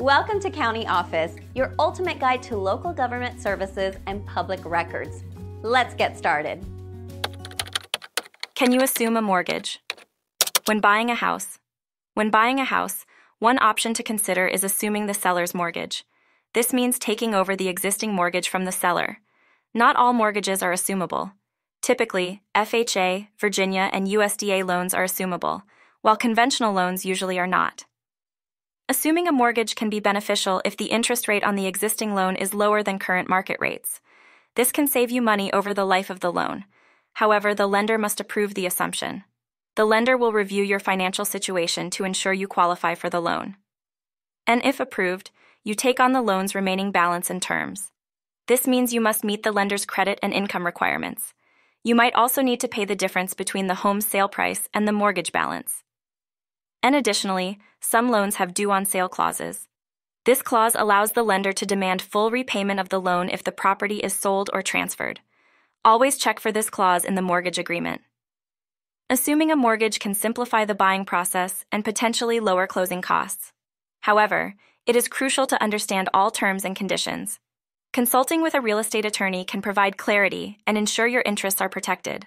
Welcome to County Office, your ultimate guide to local government services and public records. Let's get started. Can you assume a mortgage? When buying a house. When buying a house, one option to consider is assuming the seller's mortgage. This means taking over the existing mortgage from the seller. Not all mortgages are assumable. Typically, FHA, Virginia, and USDA loans are assumable, while conventional loans usually are not. Assuming a mortgage can be beneficial if the interest rate on the existing loan is lower than current market rates. This can save you money over the life of the loan. However, the lender must approve the assumption. The lender will review your financial situation to ensure you qualify for the loan. And if approved, you take on the loan's remaining balance and terms. This means you must meet the lender's credit and income requirements. You might also need to pay the difference between the home's sale price and the mortgage balance. And additionally, some loans have due on sale clauses. This clause allows the lender to demand full repayment of the loan if the property is sold or transferred. Always check for this clause in the mortgage agreement. Assuming a mortgage can simplify the buying process and potentially lower closing costs. However, it is crucial to understand all terms and conditions. Consulting with a real estate attorney can provide clarity and ensure your interests are protected.